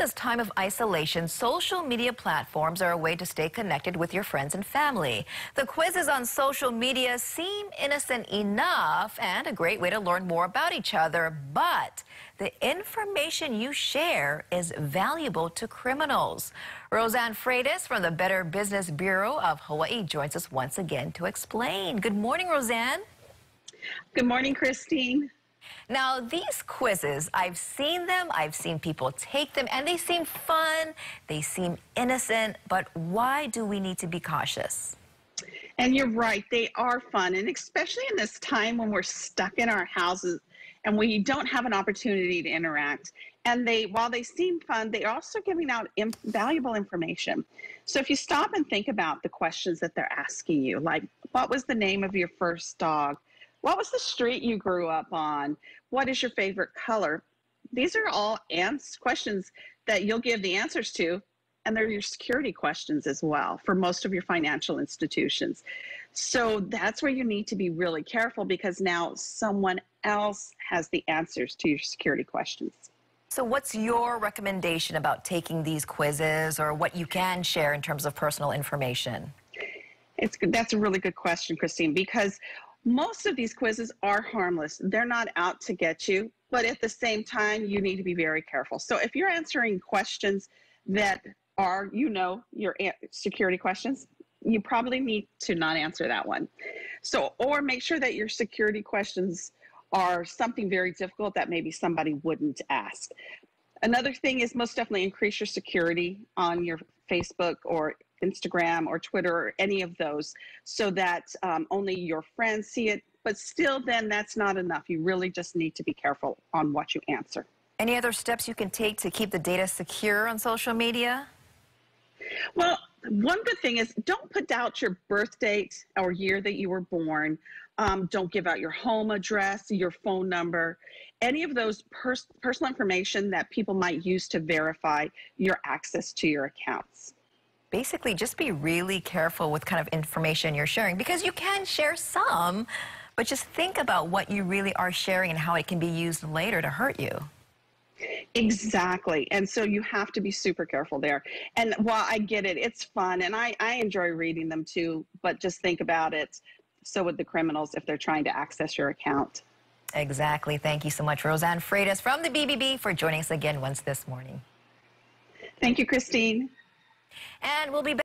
this time of isolation, social media platforms are a way to stay connected with your friends and family. The quizzes on social media seem innocent enough and a great way to learn more about each other, but the information you share is valuable to criminals. Roseanne Freitas from the Better Business Bureau of Hawaii joins us once again to explain. Good morning, Roseanne. Good morning, Christine. Now, these quizzes, I've seen them, I've seen people take them, and they seem fun, they seem innocent, but why do we need to be cautious? And you're right, they are fun, and especially in this time when we're stuck in our houses and we don't have an opportunity to interact. And they, while they seem fun, they're also giving out valuable information. So if you stop and think about the questions that they're asking you, like what was the name of your first dog? What was the street you grew up on? What is your favorite color? These are all ans- questions that you'll give the answers to, and they're your security questions as well for most of your financial institutions. So that's where you need to be really careful because now someone else has the answers to your security questions. So, what's your recommendation about taking these quizzes or what you can share in terms of personal information? It's, that's a really good question, Christine, because most of these quizzes are harmless. They're not out to get you, but at the same time, you need to be very careful. So if you're answering questions that are, you know, your security questions, you probably need to not answer that one. So, or make sure that your security questions are something very difficult that maybe somebody wouldn't ask. Another thing is most definitely increase your security on your Facebook or Instagram or Twitter or any of those so that um, only your friends see it. But still, then that's not enough. You really just need to be careful on what you answer. Any other steps you can take to keep the data secure on social media? Well, one good thing is don't put out your birth date or year that you were born. Um, don't give out your home address, your phone number, any of those pers- personal information that people might use to verify your access to your accounts basically just be really careful with kind of information you're sharing because you can share some, but just think about what you really are sharing and how it can be used later to hurt you. Exactly. And so you have to be super careful there. And while I get it, it's fun and I, I enjoy reading them too, but just think about it. So would the criminals if they're trying to access your account. Exactly. Thank you so much, Roseanne Freitas from the BBB for joining us again once this morning. Thank you, Christine. And we'll be back.